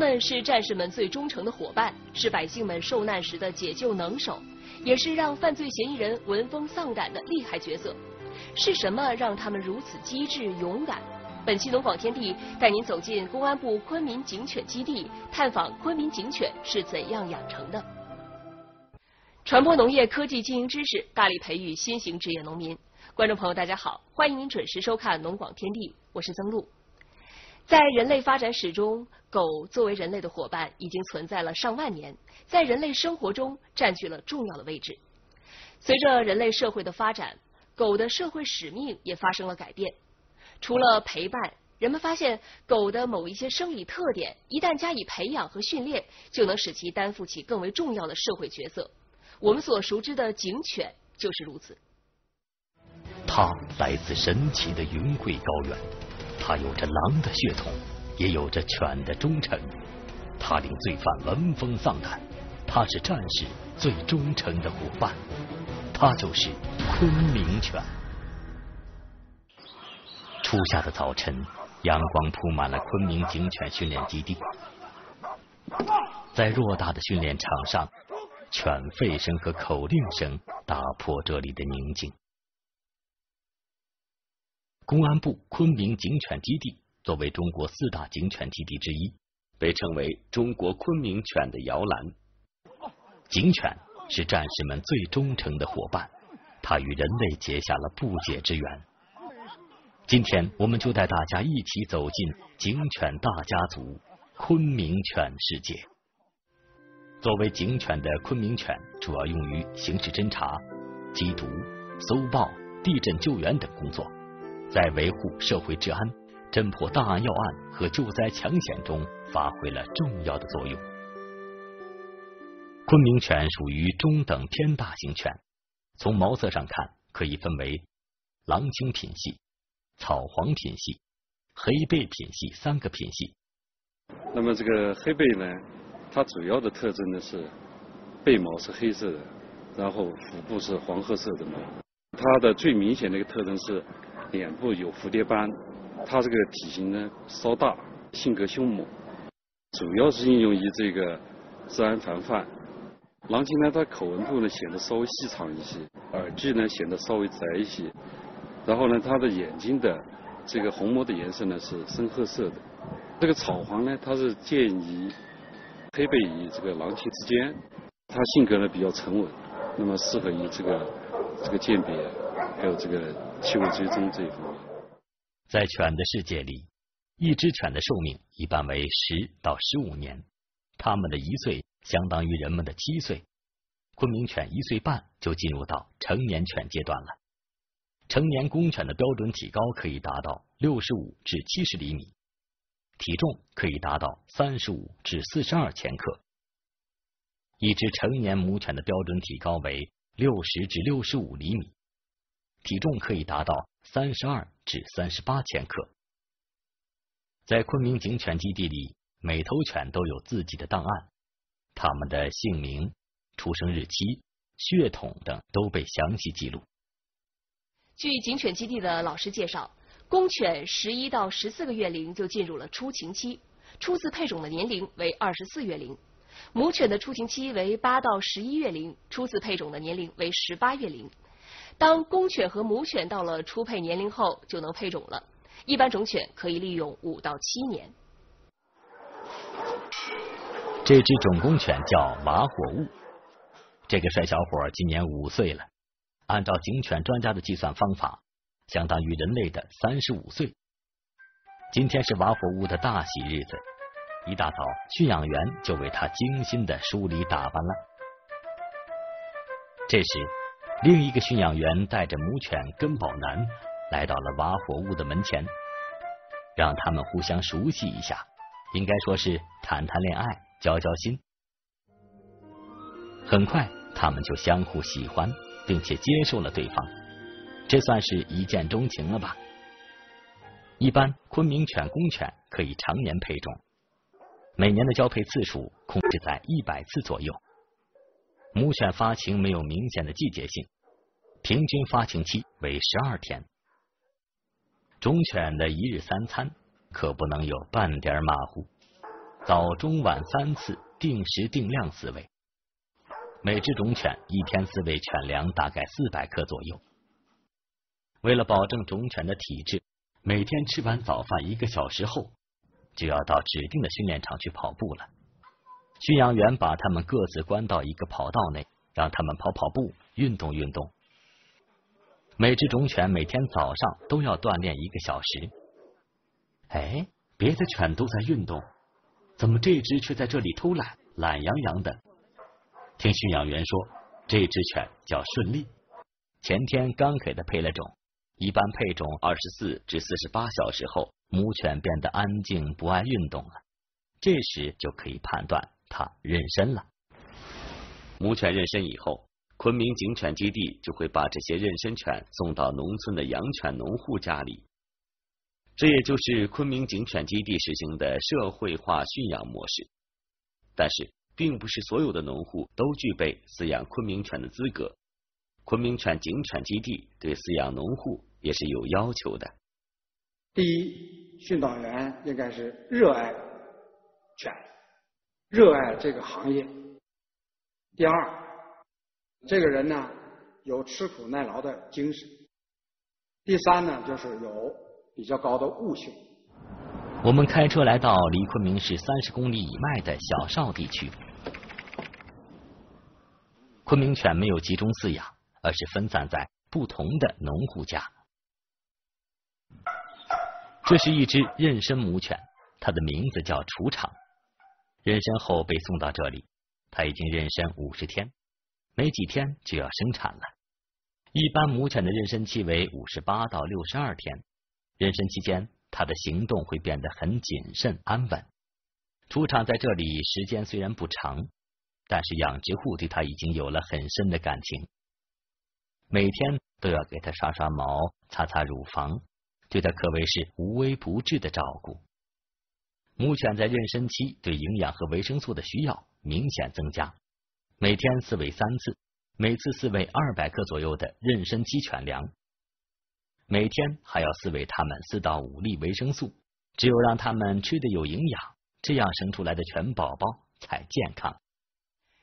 们是战士们最忠诚的伙伴，是百姓们受难时的解救能手，也是让犯罪嫌疑人闻风丧胆的厉害角色。是什么让他们如此机智勇敢？本期农广天地带您走进公安部昆明警犬基地，探访昆明警犬是怎样养成的。传播农业科技经营知识，大力培育新型职业农民。观众朋友，大家好，欢迎您准时收看农广天地，我是曾璐。在人类发展史中，狗作为人类的伙伴已经存在了上万年，在人类生活中占据了重要的位置。随着人类社会的发展，狗的社会使命也发生了改变。除了陪伴，人们发现狗的某一些生理特点，一旦加以培养和训练，就能使其担负起更为重要的社会角色。我们所熟知的警犬就是如此。它来自神奇的云贵高原，它有着狼的血统，也有着犬的忠诚。它令罪犯闻风丧胆，它是战士最忠诚的伙伴。它就是昆明犬。初夏的早晨，阳光铺满了昆明警犬训练基地，在偌大的训练场上。犬吠声和口令声打破这里的宁静。公安部昆明警犬基地作为中国四大警犬基地之一，被称为中国昆明犬的摇篮。警犬是战士们最忠诚的伙伴，它与人类结下了不解之缘。今天，我们就带大家一起走进警犬大家族——昆明犬世界。作为警犬的昆明犬，主要用于刑事侦查、缉毒、搜爆、地震救援等工作，在维护社会治安、侦破大案要案和救灾抢险中发挥了重要的作用。昆明犬属于中等偏大型犬，从毛色上看，可以分为狼青品系、草黄品系、黑背品系三个品系。那么这个黑背呢？它主要的特征呢是背毛是黑色的，然后腹部是黄褐色的毛。它的最明显的一个特征是脸部有蝴蝶斑。它这个体型呢稍大，性格凶猛，主要是应用于这个治安防范。狼青呢，它口吻部呢显得稍微细长一些，耳距呢显得稍微窄一些。然后呢，它的眼睛的这个虹膜的颜色呢是深褐色的。这个草黄呢，它是介于黑背与这个狼青之间，它性格呢比较沉稳，那么适合于这个这个鉴别，还有这个气味追踪这一方面。在犬的世界里，一只犬的寿命一般为十到十五年，它们的一岁相当于人们的七岁。昆明犬一岁半就进入到成年犬阶段了。成年公犬的标准体高可以达到六十五至七十厘米。体重可以达到三十五至四十二千克。一只成年母犬的标准体高为六十至六十五厘米，体重可以达到三十二至三十八千克。在昆明警犬基地里，每头犬都有自己的档案，它们的姓名、出生日期、血统等都被详细记录。据警犬基地的老师介绍。公犬十一到十四个月龄就进入了出勤期，初次配种的年龄为二十四月龄；母犬的出勤期为八到十一月龄，初次配种的年龄为十八月龄。当公犬和母犬到了初配年龄后，就能配种了。一般种犬可以利用五到七年。这只种公犬叫瓦火物，这个帅小伙今年五岁了。按照警犬专家的计算方法。相当于人类的三十五岁。今天是瓦火屋的大喜日子，一大早，驯养员就为他精心的梳理打扮了。这时，另一个驯养员带着母犬根宝男来到了瓦火屋的门前，让他们互相熟悉一下，应该说是谈谈恋爱、交交心。很快，他们就相互喜欢，并且接受了对方。这算是一见钟情了吧？一般昆明犬公犬可以常年配种，每年的交配次数控制在一百次左右。母犬发情没有明显的季节性，平均发情期为十二天。种犬的一日三餐可不能有半点马虎。早中晚三次定时定量饲喂。每只种犬一天饲喂犬粮大概四百克左右。为了保证种犬的体质，每天吃完早饭一个小时后，就要到指定的训练场去跑步了。驯养员把他们各自关到一个跑道内，让他们跑跑步，运动运动。每只种犬每天早上都要锻炼一个小时。哎，别的犬都在运动，怎么这只却在这里偷懒，懒洋洋的？听驯养员说，这只犬叫顺利，前天刚给它配了种。一般配种二十四至四十八小时后，母犬变得安静，不爱运动了。这时就可以判断它妊娠了。母犬妊娠以后，昆明警犬基地就会把这些妊娠犬送到农村的养犬农户家里。这也就是昆明警犬基地实行的社会化驯养模式。但是，并不是所有的农户都具备饲养昆明犬的资格。昆明犬警犬基地对饲养农户。也是有要求的。第一，训导员应该是热爱犬，热爱这个行业。第二，这个人呢有吃苦耐劳的精神。第三呢，就是有比较高的悟性。我们开车来到离昆明市三十公里以外的小邵地区。昆明犬没有集中饲养，而是分散在不同的农户家。这是一只妊娠母犬，它的名字叫雏场。妊娠后被送到这里，它已经妊娠五十天，没几天就要生产了。一般母犬的妊娠期为五十八到六十二天，妊娠期间它的行动会变得很谨慎安稳。雏场在这里时间虽然不长，但是养殖户对它已经有了很深的感情，每天都要给它刷刷毛、擦擦乳房。对它可谓是无微不至的照顾。母犬在妊娠期对营养和维生素的需要明显增加，每天饲喂三次，每次饲喂二百克左右的妊娠期犬粮，每天还要饲喂它们四到五粒维生素。只有让它们吃的有营养，这样生出来的犬宝宝才健康。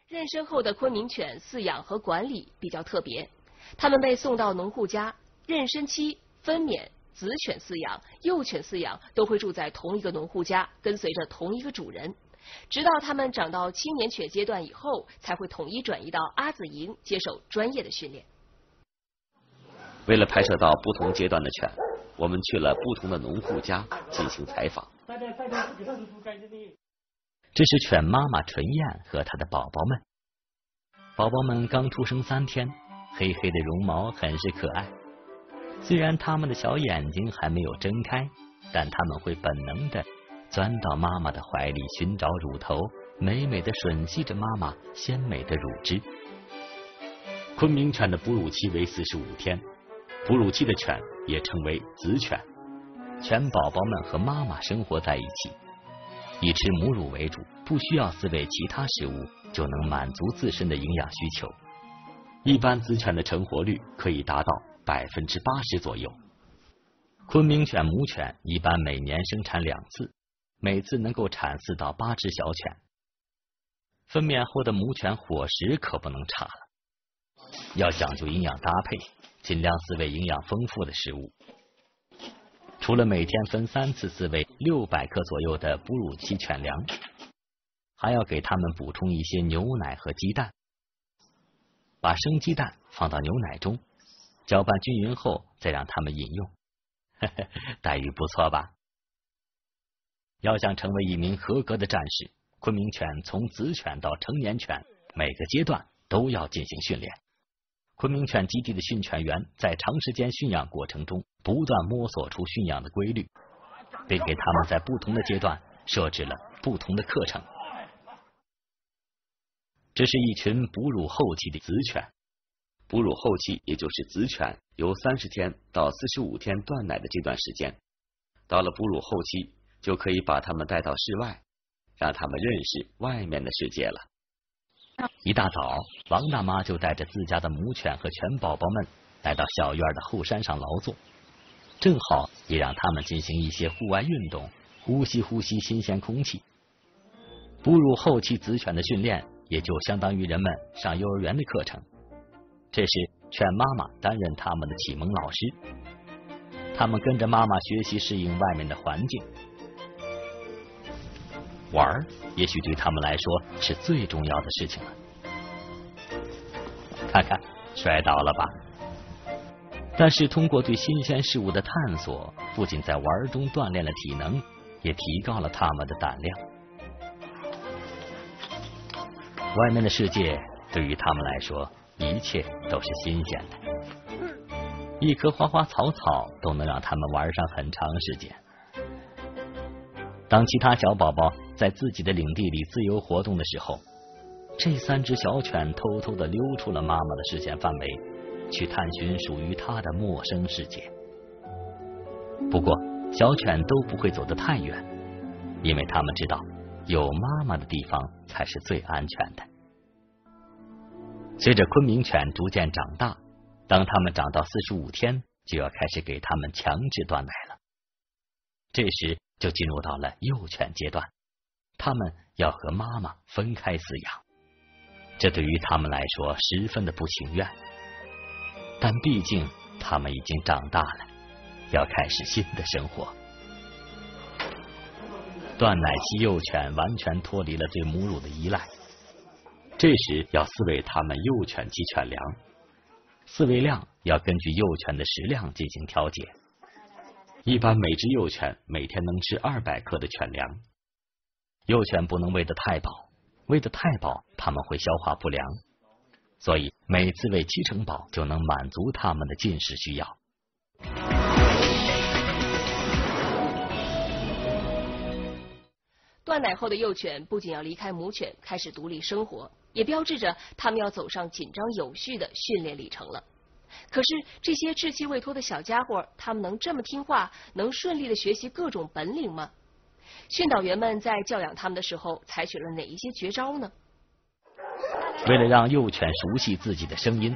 妊娠后的昆明犬饲养和管理比较特别，它们被送到农户家，妊娠期分娩。子犬饲养、幼犬饲养都会住在同一个农户家，跟随着同一个主人，直到它们长到青年犬阶段以后，才会统一转移到阿子营接受专业的训练。为了拍摄到不同阶段的犬，我们去了不同的农户家进行采访。这是犬妈妈纯燕和她的宝宝们，宝宝们刚出生三天，黑黑的绒毛很是可爱。虽然他们的小眼睛还没有睁开，但他们会本能的钻到妈妈的怀里寻找乳头，美美的吮吸着妈妈鲜美的乳汁。昆明犬的哺乳期为四十五天，哺乳期的犬也称为子犬，犬宝宝们和妈妈生活在一起，以吃母乳为主，不需要饲喂其他食物就能满足自身的营养需求。一般子犬的成活率可以达到。百分之八十左右。昆明犬母犬一般每年生产两次，每次能够产四到八只小犬。分娩后的母犬伙食可不能差了，要讲究营养搭配，尽量饲喂营养丰富的食物。除了每天分三次饲喂六百克左右的哺乳期犬粮，还要给它们补充一些牛奶和鸡蛋，把生鸡蛋放到牛奶中。搅拌均匀后，再让他们饮用，待遇不错吧？要想成为一名合格的战士，昆明犬从子犬到成年犬每个阶段都要进行训练。昆明犬基地的训犬员在长时间驯养过程中，不断摸索出驯养的规律，并给他们在不同的阶段设置了不同的课程。这是一群哺乳后期的子犬。哺乳后期，也就是子犬由三十天到四十五天断奶的这段时间，到了哺乳后期，就可以把它们带到室外，让他们认识外面的世界了。一大早，王大妈就带着自家的母犬和犬宝宝们来到小院的后山上劳作，正好也让他们进行一些户外运动，呼吸呼吸新鲜空气。哺乳后期子犬的训练，也就相当于人们上幼儿园的课程。这时，劝妈妈担任他们的启蒙老师，他们跟着妈妈学习适应外面的环境。玩儿，也许对他们来说是最重要的事情了。看看，摔倒了吧？但是通过对新鲜事物的探索，不仅在玩中锻炼了体能，也提高了他们的胆量。外面的世界对于他们来说，一切都是新鲜的。一棵花花草草都能让他们玩上很长时间。当其他小宝宝在自己的领地里自由活动的时候，这三只小犬偷偷的溜出了妈妈的视线范围，去探寻属于它的陌生世界。不过，小犬都不会走得太远，因为他们知道。有妈妈的地方才是最安全的。随着昆明犬逐渐长大，当它们长到四十五天，就要开始给它们强制断奶了。这时就进入到了幼犬阶段，它们要和妈妈分开饲养，这对于它们来说十分的不情愿。但毕竟它们已经长大了，要开始新的生活。断奶期幼犬完全脱离了对母乳的依赖，这时要饲喂它们幼犬及犬粮，饲喂量要根据幼犬的食量进行调节。一般每只幼犬每天能吃二百克的犬粮，幼犬不能喂得太饱，喂得太饱它们会消化不良，所以每次喂七成饱就能满足它们的进食需要。断奶后的幼犬不仅要离开母犬，开始独立生活，也标志着它们要走上紧张有序的训练里程了。可是这些稚气未脱的小家伙，它们能这么听话，能顺利的学习各种本领吗？训导员们在教养它们的时候，采取了哪一些绝招呢？为了让幼犬熟悉自己的声音，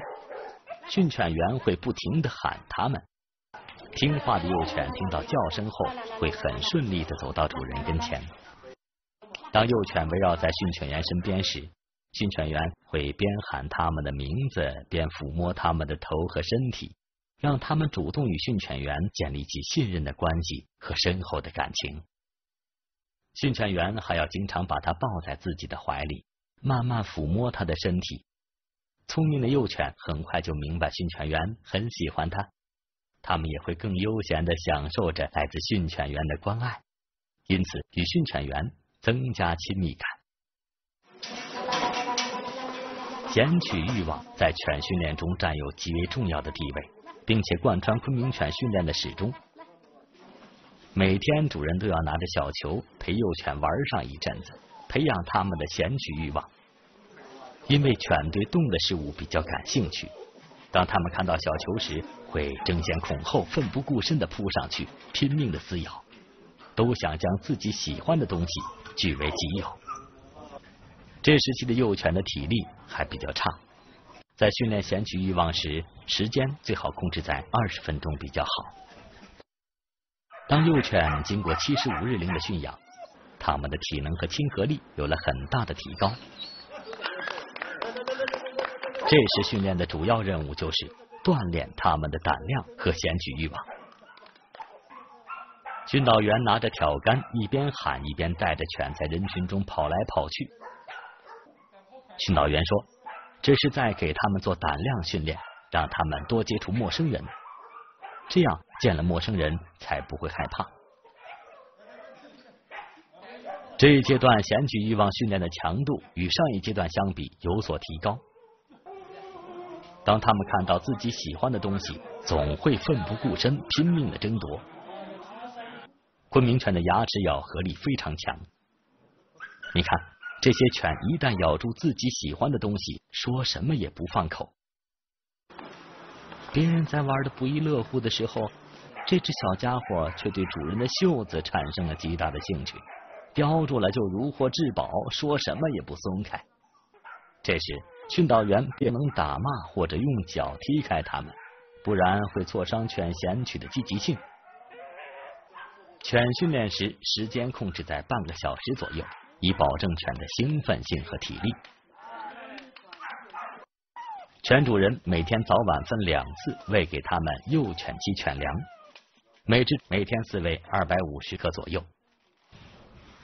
训犬员会不停的喊它们。听话的幼犬听到叫声后，会很顺利的走到主人跟前。当幼犬围绕在训犬员身边时，训犬员会边喊他们的名字，边抚摸他们的头和身体，让他们主动与训犬员建立起信任的关系和深厚的感情。训犬员还要经常把它抱在自己的怀里，慢慢抚摸它的身体。聪明的幼犬很快就明白训犬员很喜欢它，它们也会更悠闲的享受着来自训犬员的关爱，因此与训犬员。增加亲密感。捡取欲望在犬训练中占有极为重要的地位，并且贯穿昆明犬训练的始终。每天，主人都要拿着小球陪幼犬玩上一阵子，培养它们的捡取欲望。因为犬对动的事物比较感兴趣，当它们看到小球时，会争先恐后、奋不顾身的扑上去，拼命的撕咬，都想将自己喜欢的东西。据为己有。这时期的幼犬的体力还比较差，在训练衔取欲望时，时间最好控制在二十分钟比较好。当幼犬经过七十五日龄的驯养，它们的体能和亲和力有了很大的提高。这时训练的主要任务就是锻炼它们的胆量和衔取欲望。训导员拿着挑杆，一边喊一边带着犬在人群中跑来跑去。训导员说：“这是在给他们做胆量训练，让他们多接触陌生人，这样见了陌生人才不会害怕。”这一阶段衔取欲望训练的强度与上一阶段相比有所提高。当他们看到自己喜欢的东西，总会奋不顾身、拼命的争夺。昆明犬的牙齿咬合力非常强，你看，这些犬一旦咬住自己喜欢的东西，说什么也不放口。别人在玩的不亦乐乎的时候，这只小家伙却对主人的袖子产生了极大的兴趣，叼住了就如获至宝，说什么也不松开。这时，训导员便能打骂或者用脚踢开它们，不然会挫伤犬衔取的积极性。犬训练时，时间控制在半个小时左右，以保证犬的兴奋性和体力。犬主人每天早晚分两次喂给它们幼犬期犬粮，每只每天饲喂二百五十克左右。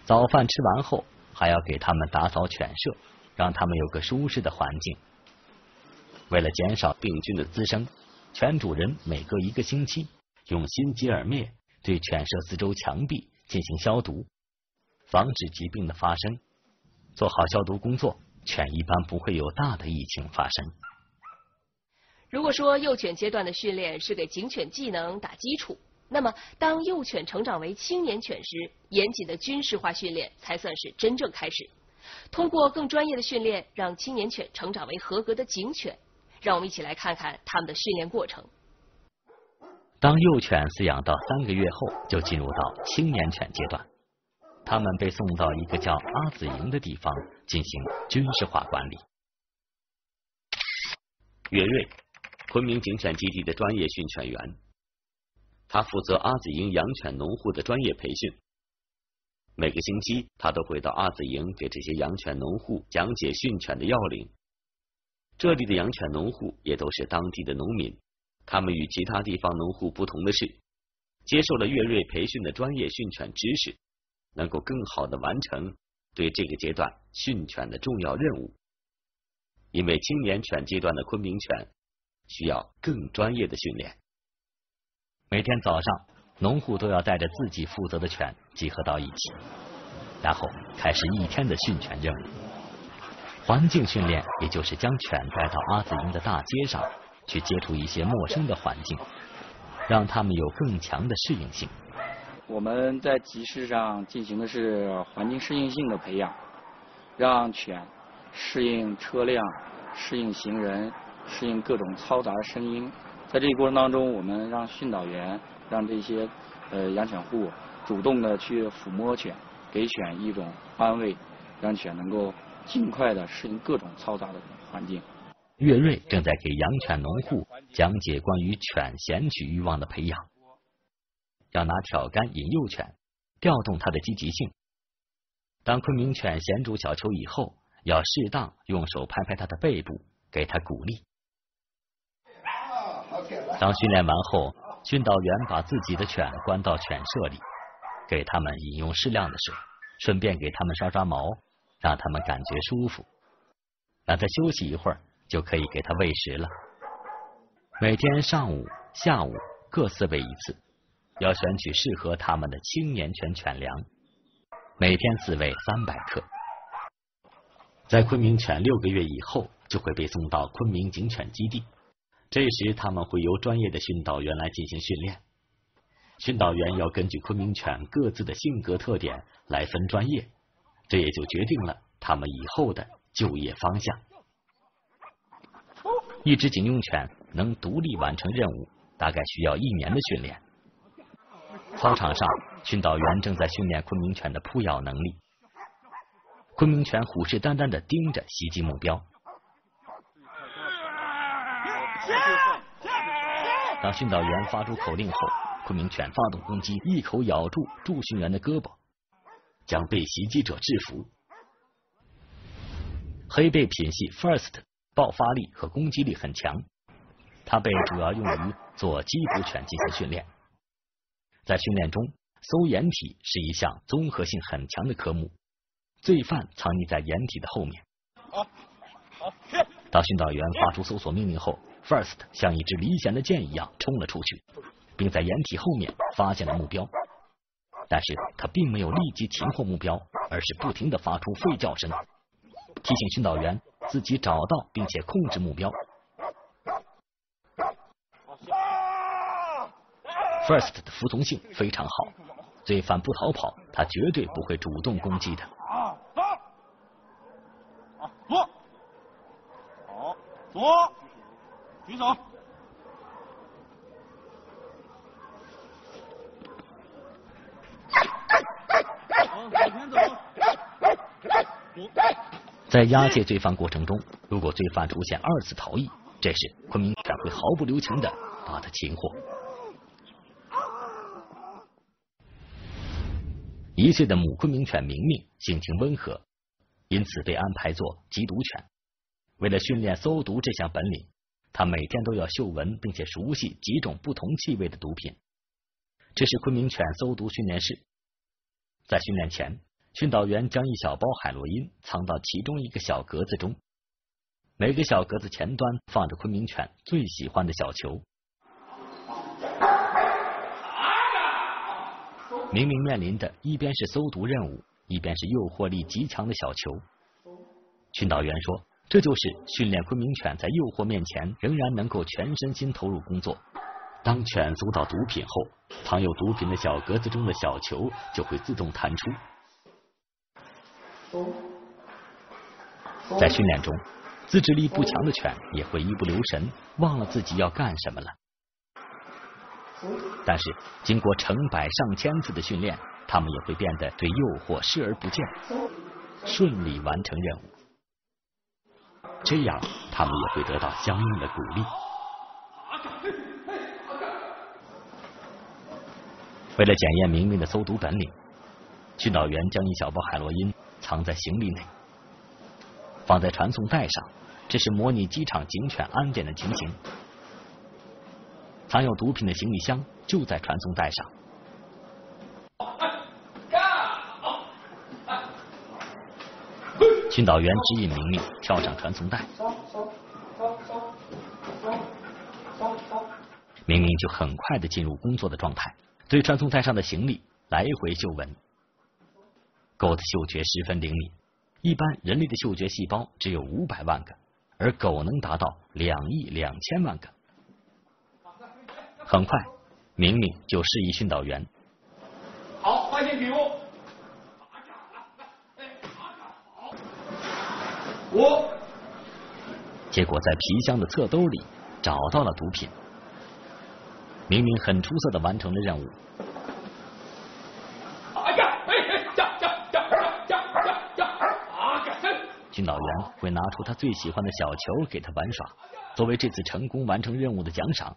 早饭吃完后，还要给它们打扫犬舍，让它们有个舒适的环境。为了减少病菌的滋生，犬主人每隔一个星期用新吉尔灭对犬舍四周墙壁进行消毒，防止疾病的发生。做好消毒工作，犬一般不会有大的疫情发生。如果说幼犬阶段的训练是给警犬技能打基础，那么当幼犬成长为青年犬时，严谨的军事化训练才算是真正开始。通过更专业的训练，让青年犬成长为合格的警犬。让我们一起来看看他们的训练过程。当幼犬饲养到三个月后，就进入到青年犬阶段。他们被送到一个叫阿紫营的地方进行军事化管理。岳瑞，昆明警犬基地的专业训犬员，他负责阿紫营养犬农户的专业培训。每个星期，他都会到阿紫营给这些养犬农户讲解训犬的要领。这里的养犬农户也都是当地的农民，他们与其他地方农户不同的是，接受了岳瑞培训的专业训犬知识，能够更好的完成对这个阶段训犬的重要任务。因为青年犬阶段的昆明犬需要更专业的训练。每天早上，农户都要带着自己负责的犬集合到一起，然后开始一天的训犬任务。环境训练，也就是将犬带到阿紫营的大街上，去接触一些陌生的环境，让他们有更强的适应性。我们在集市上进行的是环境适应性的培养，让犬适应车辆、适应行人、适应各种嘈杂的声音。在这一过程当中，我们让训导员让这些呃养犬户主动的去抚摸犬，给犬一种安慰，让犬能够。尽快的适应各种嘈杂的环境。岳瑞正在给养犬农户讲解关于犬衔取欲望的培养，要拿挑杆引诱犬，调动它的积极性。当昆明犬衔住小球以后，要适当用手拍拍它的背部，给它鼓励。当训练完后，训导员把自己的犬关到犬舍里，给他们饮用适量的水，顺便给他们刷刷毛。让他们感觉舒服，让他休息一会儿，就可以给它喂食了。每天上午、下午各饲喂一次，要选取适合它们的青年犬犬粮，每天饲喂三百克。在昆明犬六个月以后，就会被送到昆明警犬基地，这时他们会由专业的训导员来进行训练。训导员要根据昆明犬各自的性格特点来分专业。这也就决定了他们以后的就业方向。一只警用犬能独立完成任务，大概需要一年的训练。操场上，训导员正在训练昆明犬的扑咬能力。昆明犬虎视眈眈的盯着袭击目标。当训导员发出口令后，昆明犬发动攻击，一口咬住助训员的胳膊。将被袭击者制服。黑背品系 First 爆发力和攻击力很强，它被主要用于做缉捕犬进行训练。在训练中，搜掩体是一项综合性很强的科目，罪犯藏匿在掩体的后面。当训导员发出搜索命令后，First 像一支离弦的箭一样冲了出去，并在掩体后面发现了目标。但是他并没有立即擒获目标，而是不停的发出吠叫声，提醒训导员自己找到并且控制目标。First 的服从性非常好，罪犯不逃跑，他绝对不会主动攻击的。啊，走，啊，坐，好，左，举手。在押解罪犯过程中，如果罪犯出现二次逃逸，这时昆明犬会毫不留情的把他擒获。一岁的母昆明犬明明性情温和，因此被安排做缉毒犬。为了训练搜毒这项本领，他每天都要嗅闻并且熟悉几种不同气味的毒品。这是昆明犬搜毒训练室。在训练前，训导员将一小包海洛因藏到其中一个小格子中，每个小格子前端放着昆明犬最喜欢的小球。明明面临的一边是搜毒任务，一边是诱惑力极强的小球。训导员说：“这就是训练昆明犬在诱惑面前仍然能够全身心投入工作。当犬搜到毒品后，藏有毒品的小格子中的小球就会自动弹出。在训练中，自制力不强的犬也会一不留神忘了自己要干什么了。但是，经过成百上千次的训练，他们也会变得对诱惑视而不见，顺利完成任务。这样，他们也会得到相应的鼓励。为了检验明明的搜毒本领，训导员将一小包海洛因藏在行李内，放在传送带上，这是模拟机场警犬安检的情形。藏有毒品的行李箱就在传送带上。训导员指引明明跳上传送带，明明就很快的进入工作的状态，对传送带上的行李来回嗅闻。狗的嗅觉十分灵敏，一般人类的嗅觉细胞只有五百万个，而狗能达到两亿两千万个。很快，明明就示意训导员：“好，发现品物。”五。结果在皮箱的侧兜里找到了毒品。明明很出色的完成了任务。训导员会拿出他最喜欢的小球给他玩耍，作为这次成功完成任务的奖赏。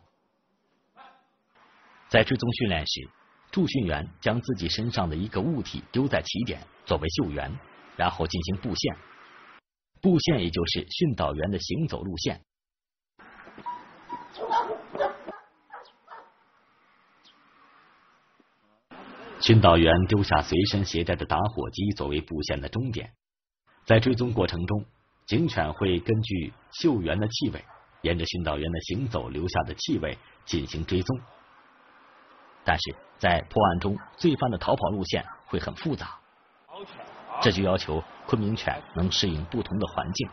在追踪训练时，助训员将自己身上的一个物体丢在起点作为救援，然后进行布线。布线也就是训导员的行走路线。训导员丢下随身携带的打火机作为布线的终点。在追踪过程中，警犬会根据嗅源的气味，沿着训导员的行走留下的气味进行追踪。但是在破案中，罪犯的逃跑路线会很复杂，这就要求昆明犬能适应不同的环境。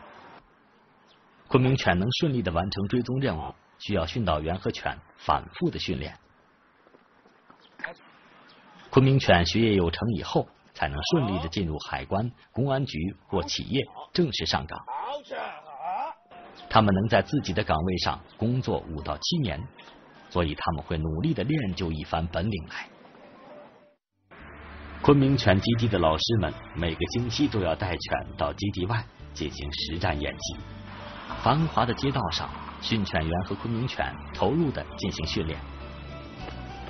昆明犬能顺利的完成追踪任务，需要训导员和犬反复的训练。昆明犬学业有成以后，才能顺利的进入海关、公安局或企业正式上岗。他们能在自己的岗位上工作五到七年。所以他们会努力的练就一番本领来。昆明犬基地的老师们每个星期都要带犬到基地外进行实战演习。繁华的街道上，训犬员和昆明犬投入的进行训练。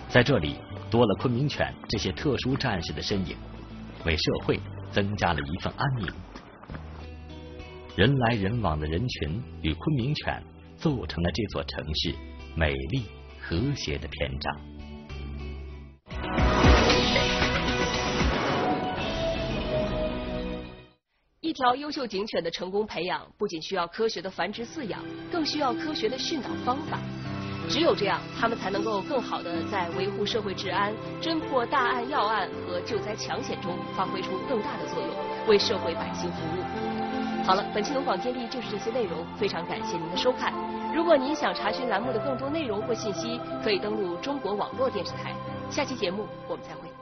在这里，多了昆明犬这些特殊战士的身影，为社会增加了一份安宁。人来人往的人群与昆明犬构成了这座城市美丽。和谐的篇章。一条优秀警犬的成功培养，不仅需要科学的繁殖饲养，更需要科学的训导方法。只有这样，他们才能够更好的在维护社会治安、侦破大案要案和救灾抢险中发挥出更大的作用，为社会百姓服务。好了，本期《龙广天地》就是这些内容，非常感谢您的收看。如果您想查询栏目的更多内容或信息，可以登录中国网络电视台。下期节目我们再会。